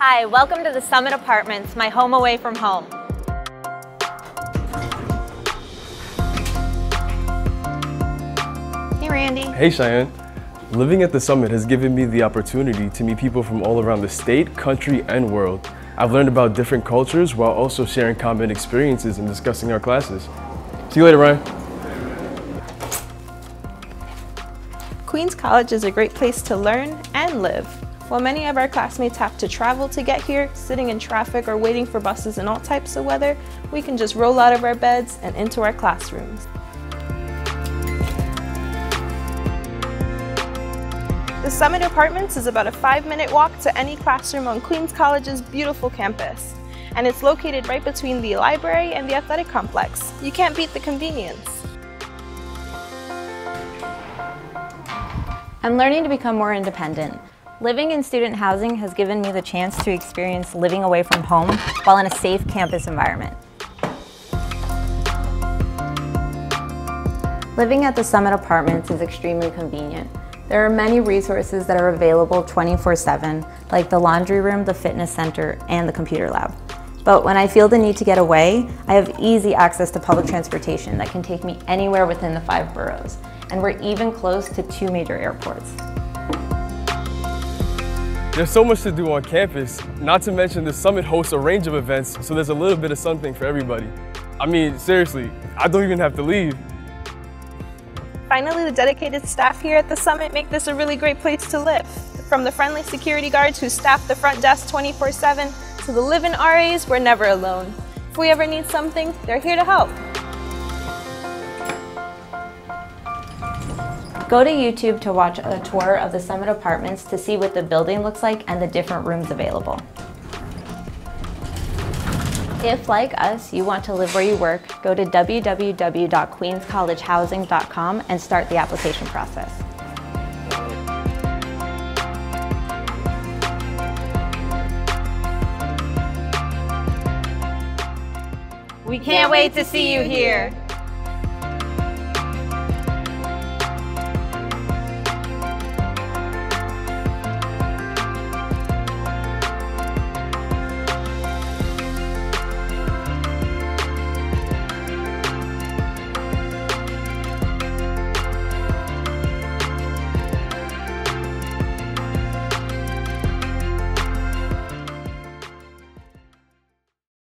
Hi, welcome to the Summit Apartments, my home away from home. Hey Randy. Hey Cheyenne. Living at the Summit has given me the opportunity to meet people from all around the state, country, and world. I've learned about different cultures while also sharing common experiences and discussing our classes. See you later, Ryan. Queens College is a great place to learn and live. While many of our classmates have to travel to get here, sitting in traffic or waiting for buses in all types of weather, we can just roll out of our beds and into our classrooms. The Summit Apartments is about a five minute walk to any classroom on Queens College's beautiful campus. And it's located right between the library and the athletic complex. You can't beat the convenience. I'm learning to become more independent. Living in student housing has given me the chance to experience living away from home while in a safe campus environment. Living at the Summit Apartments is extremely convenient. There are many resources that are available 24-7, like the laundry room, the fitness center, and the computer lab. But when I feel the need to get away, I have easy access to public transportation that can take me anywhere within the five boroughs. And we're even close to two major airports. There's so much to do on campus, not to mention the Summit hosts a range of events, so there's a little bit of something for everybody. I mean, seriously, I don't even have to leave. Finally, the dedicated staff here at the Summit make this a really great place to live. From the friendly security guards who staff the front desk 24-7 to the live-in RAs, we're never alone. If we ever need something, they're here to help. Go to YouTube to watch a tour of the Summit Apartments to see what the building looks like and the different rooms available. If, like us, you want to live where you work, go to www.queenscollegehousing.com and start the application process. We can't wait to see you here.